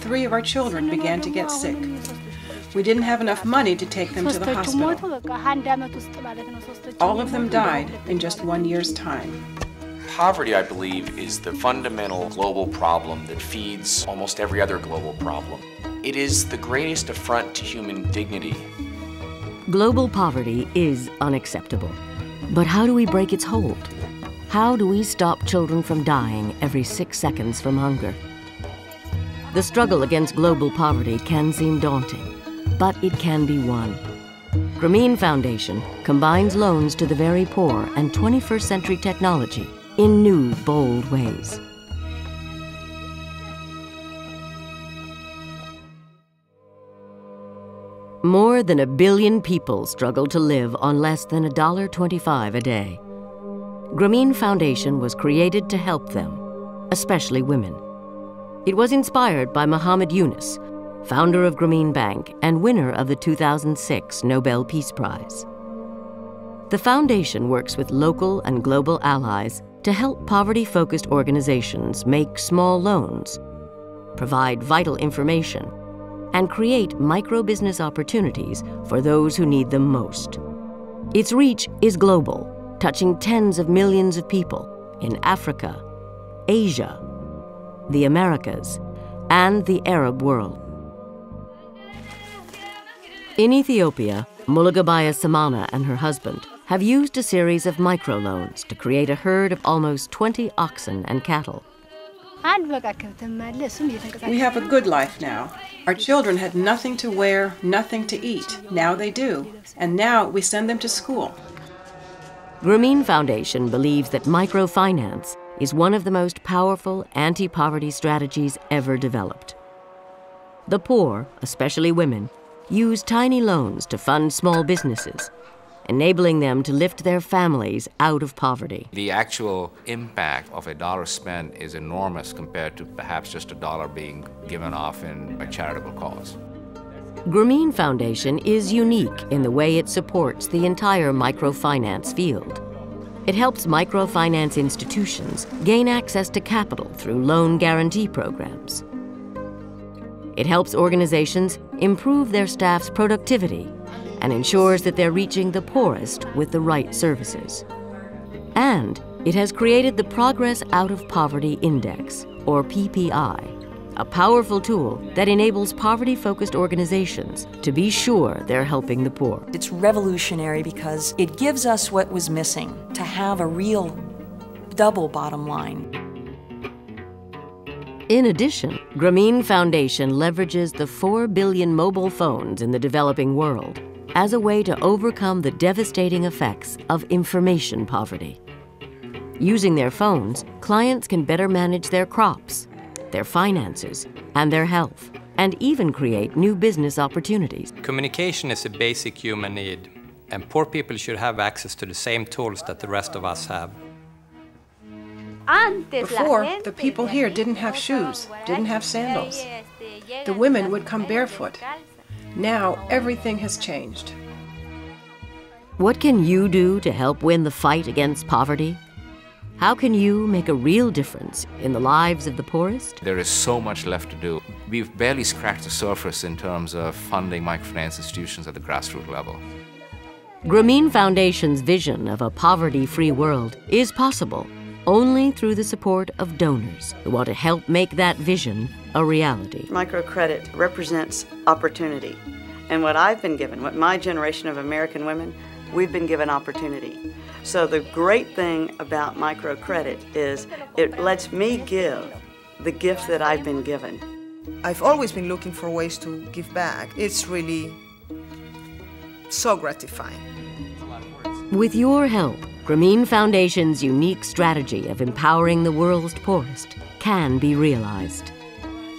Three of our children began to get sick. We didn't have enough money to take them to the hospital. All of them died in just one year's time. Poverty, I believe, is the fundamental global problem that feeds almost every other global problem. It is the greatest affront to human dignity. Global poverty is unacceptable. But how do we break its hold? How do we stop children from dying every six seconds from hunger? The struggle against global poverty can seem daunting, but it can be won. Grameen Foundation combines loans to the very poor and 21st century technology in new, bold ways. More than a billion people struggle to live on less than $1.25 a day. Grameen Foundation was created to help them, especially women. It was inspired by Muhammad Yunus, founder of Grameen Bank and winner of the 2006 Nobel Peace Prize. The foundation works with local and global allies to help poverty focused organizations make small loans, provide vital information, and create micro business opportunities for those who need them most. Its reach is global, touching tens of millions of people in Africa, Asia, the Americas, and the Arab world. In Ethiopia, Mulugabaya Samana and her husband have used a series of microloans to create a herd of almost 20 oxen and cattle. We have a good life now. Our children had nothing to wear, nothing to eat. Now they do. And now we send them to school. Grameen Foundation believes that microfinance is one of the most powerful anti poverty strategies ever developed. The poor, especially women, use tiny loans to fund small businesses enabling them to lift their families out of poverty. The actual impact of a dollar spent is enormous compared to perhaps just a dollar being given off in a charitable cause. Grameen Foundation is unique in the way it supports the entire microfinance field. It helps microfinance institutions gain access to capital through loan guarantee programs. It helps organizations improve their staff's productivity and ensures that they're reaching the poorest with the right services. And it has created the Progress Out of Poverty Index, or PPI, a powerful tool that enables poverty focused organizations to be sure they're helping the poor. It's revolutionary because it gives us what was missing to have a real double bottom line. In addition, Grameen Foundation leverages the 4 billion mobile phones in the developing world as a way to overcome the devastating effects of information poverty. Using their phones, clients can better manage their crops, their finances, and their health, and even create new business opportunities. Communication is a basic human need, and poor people should have access to the same tools that the rest of us have. Before, the people here didn't have shoes, didn't have sandals. The women would come barefoot. Now everything has changed. What can you do to help win the fight against poverty? How can you make a real difference in the lives of the poorest? There is so much left to do. We've barely scratched the surface in terms of funding microfinance institutions at the grassroots level. Grameen Foundation's vision of a poverty free world is possible only through the support of donors who want to help make that vision a reality. Microcredit represents opportunity. And what I've been given, what my generation of American women, we've been given opportunity. So the great thing about microcredit is it lets me give the gift that I've been given. I've always been looking for ways to give back. It's really so gratifying. With your help, Grameen Foundation's unique strategy of empowering the world's poorest can be realized.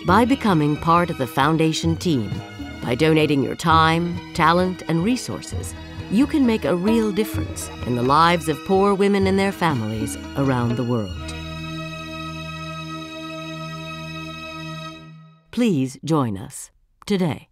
By becoming part of the Foundation team, by donating your time, talent, and resources, you can make a real difference in the lives of poor women and their families around the world. Please join us today.